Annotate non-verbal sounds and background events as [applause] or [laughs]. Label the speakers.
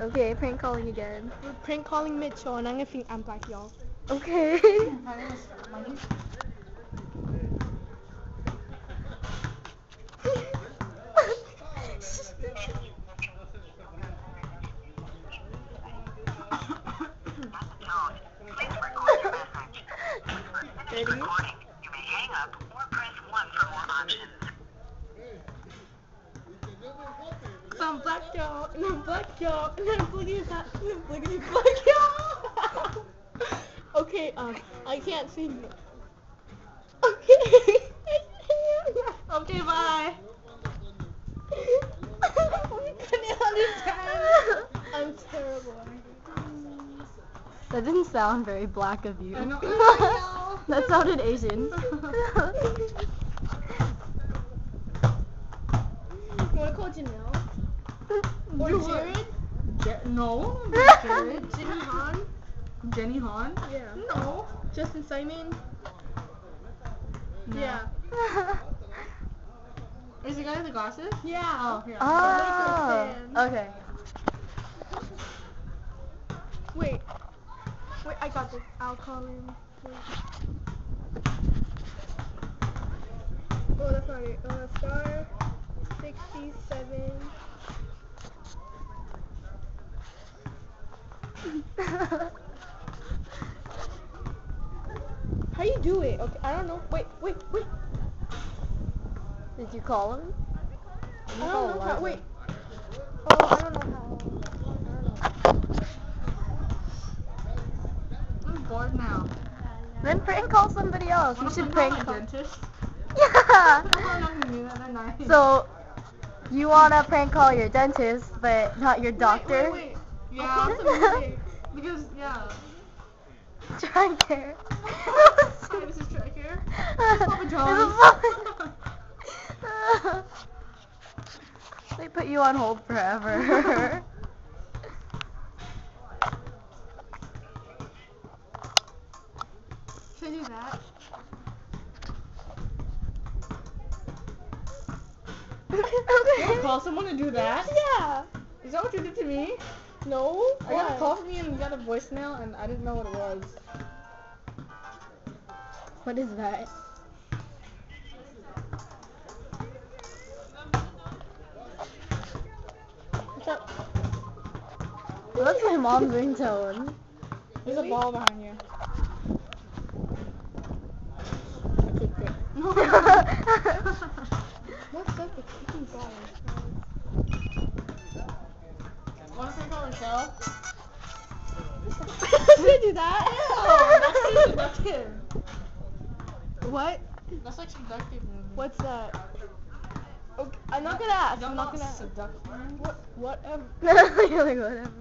Speaker 1: Okay, prank calling again.
Speaker 2: We're prank calling Mitchell, and I'm gonna think I'm black, y'all.
Speaker 1: Okay. [laughs]
Speaker 3: My name is Money.
Speaker 1: Ready?
Speaker 4: You may hang up or press 1 for more options.
Speaker 2: So I'm black, y'all, and [laughs] I'm black, y'all, and I'm bliggity black, and I'm bliggity black, y'all. [laughs] okay, um, I can't sing. Okay. [laughs] okay, bye. we couldn't understand. I'm terrible.
Speaker 1: That didn't sound very black of you.
Speaker 3: I know- I
Speaker 1: that sounded Asian.
Speaker 2: You wanna call Janelle? Or
Speaker 3: You
Speaker 2: Jared?
Speaker 3: Je- no, not [laughs] Jared.
Speaker 2: Jenny Han?
Speaker 3: Jenny Han?
Speaker 2: Yeah.
Speaker 3: No.
Speaker 2: Justin Simon?
Speaker 3: No.
Speaker 2: Yeah. [laughs]
Speaker 3: Is the guy with the glasses?
Speaker 2: Yeah.
Speaker 3: Oh, yeah.
Speaker 1: oh.
Speaker 2: fan.
Speaker 1: Okay.
Speaker 2: Wait. Wait, I got this. I'll call him. Wait. Oh, that's not it. Uh, star 67. [laughs] How you do it? Okay, I don't know. Wait, wait, wait.
Speaker 1: Did you call him?
Speaker 2: I don't know how. Wait. Oh, I don't know how. I don't know.
Speaker 3: I'm bored now.
Speaker 1: Then prank call somebody else. You
Speaker 3: Wanna
Speaker 1: should
Speaker 3: prank
Speaker 1: prank
Speaker 3: call
Speaker 1: call.
Speaker 3: dentist?
Speaker 1: Yeah.
Speaker 3: I'm not gonna do that. They're nice.
Speaker 1: So, you wanna prank call your dentist, but not your doctor?
Speaker 2: Wait, wait, wait.
Speaker 3: yeah. [laughs]
Speaker 2: I'll call somebody.
Speaker 3: because yeah.
Speaker 1: Tricare.
Speaker 3: Hi, [laughs] this is Tricare. Papa [laughs]
Speaker 1: they put you on hold forever. [laughs]
Speaker 2: Should I do that?
Speaker 1: Okay.
Speaker 3: wanna call someone to do that?
Speaker 2: Yeah.
Speaker 3: Is that what you did to me?
Speaker 2: No.
Speaker 3: I got a call from you and got a voicemail and I didn't know what it was.
Speaker 1: What is that?
Speaker 2: What's up?
Speaker 1: Well, that's my mom's ringtone.
Speaker 3: There's a ball behind you. I kicked it.
Speaker 2: What's up with kicking balls?
Speaker 3: Wanna [laughs] prank?
Speaker 2: Should I do that?
Speaker 3: Ew, that's [laughs] too seductive.
Speaker 2: What?
Speaker 3: That's like seductive.
Speaker 2: What's that? Okay, I'm not gonna ask. I'm not
Speaker 3: know
Speaker 2: gonna ask.
Speaker 3: seductive.
Speaker 2: What? Whatever. [laughs]
Speaker 1: You're like, whatever.